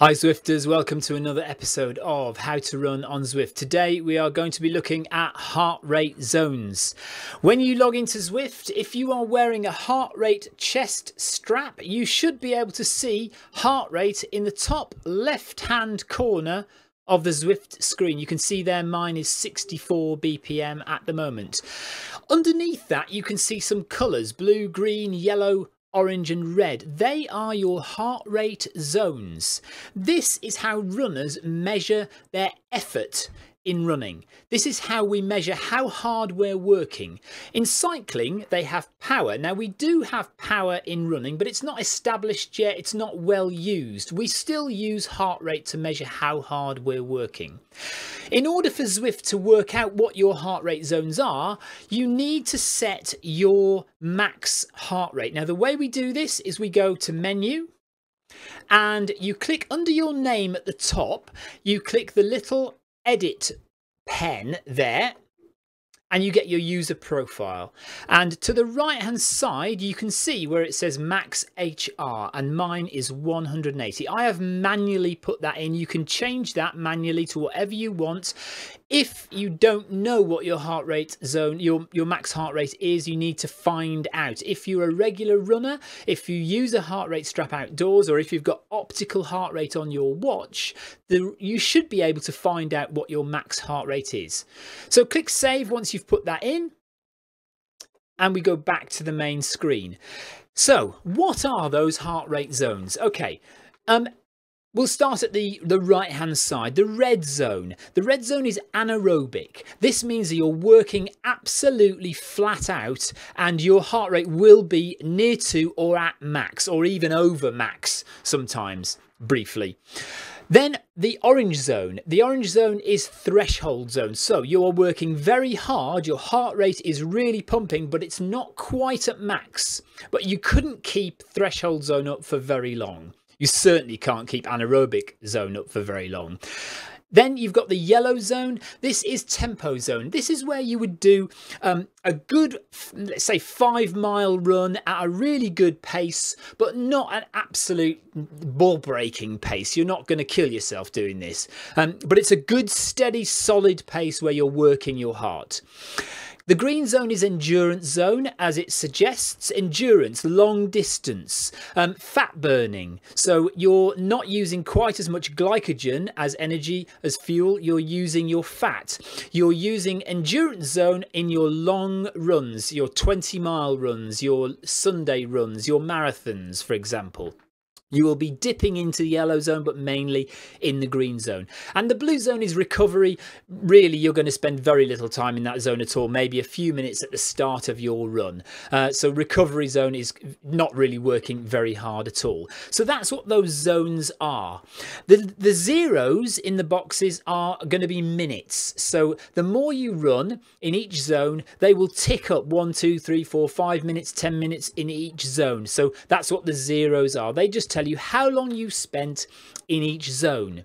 Hi Zwifters, welcome to another episode of How to Run on Zwift. Today we are going to be looking at heart rate zones. When you log into Zwift, if you are wearing a heart rate chest strap, you should be able to see heart rate in the top left hand corner of the Zwift screen. You can see there mine is 64 BPM at the moment. Underneath that you can see some colours, blue, green, yellow, orange and red. They are your heart rate zones. This is how runners measure their effort in running. This is how we measure how hard we're working. In cycling, they have power. Now, we do have power in running, but it's not established yet. It's not well used. We still use heart rate to measure how hard we're working. In order for Zwift to work out what your heart rate zones are, you need to set your max heart rate. Now, the way we do this is we go to menu, and you click under your name at the top, you click the little edit pen there and you get your user profile. And to the right hand side, you can see where it says max HR and mine is 180. I have manually put that in. You can change that manually to whatever you want. If you don't know what your heart rate zone, your, your max heart rate is, you need to find out. If you're a regular runner, if you use a heart rate strap outdoors, or if you've got optical heart rate on your watch, the, you should be able to find out what your max heart rate is. So click save once you've put that in, and we go back to the main screen. So, what are those heart rate zones? Okay, um, We'll start at the, the right hand side, the red zone. The red zone is anaerobic. This means that you're working absolutely flat out and your heart rate will be near to or at max or even over max sometimes, briefly. Then the orange zone. The orange zone is threshold zone. So you are working very hard. Your heart rate is really pumping, but it's not quite at max. But you couldn't keep threshold zone up for very long. You certainly can't keep anaerobic zone up for very long. Then you've got the yellow zone. This is tempo zone. This is where you would do um, a good, let's say, five mile run at a really good pace, but not an absolute ball breaking pace. You're not going to kill yourself doing this. Um, but it's a good, steady, solid pace where you're working your heart. The green zone is endurance zone, as it suggests. Endurance, long distance, um, fat burning. So you're not using quite as much glycogen as energy, as fuel. You're using your fat. You're using endurance zone in your long runs, your 20 mile runs, your Sunday runs, your marathons, for example. You will be dipping into the yellow zone, but mainly in the green zone. And the blue zone is recovery. Really, you're going to spend very little time in that zone at all, maybe a few minutes at the start of your run. Uh, so recovery zone is not really working very hard at all. So that's what those zones are. The, the zeros in the boxes are going to be minutes. So the more you run in each zone, they will tick up one, two, three, four, five minutes, 10 minutes in each zone. So that's what the zeros are. They just tell you how long you spent in each zone.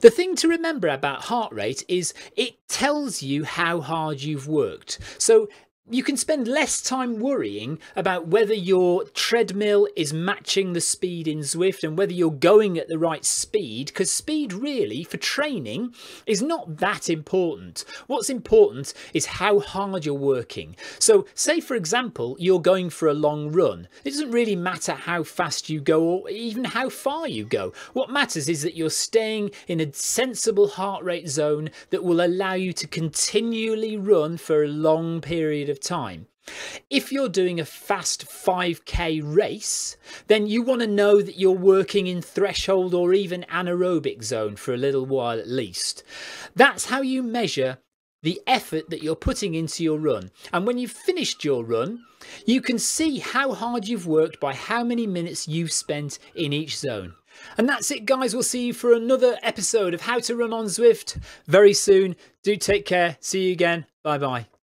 The thing to remember about heart rate is it tells you how hard you've worked. So you can spend less time worrying about whether your treadmill is matching the speed in Zwift and whether you're going at the right speed, because speed really, for training, is not that important. What's important is how hard you're working. So, say for example, you're going for a long run. It doesn't really matter how fast you go or even how far you go. What matters is that you're staying in a sensible heart rate zone that will allow you to continually run for a long period of of time. If you're doing a fast 5k race, then you want to know that you're working in threshold or even anaerobic zone for a little while at least. That's how you measure the effort that you're putting into your run. And when you've finished your run, you can see how hard you've worked by how many minutes you've spent in each zone. And that's it, guys. We'll see you for another episode of How to Run on Zwift very soon. Do take care. See you again. Bye bye.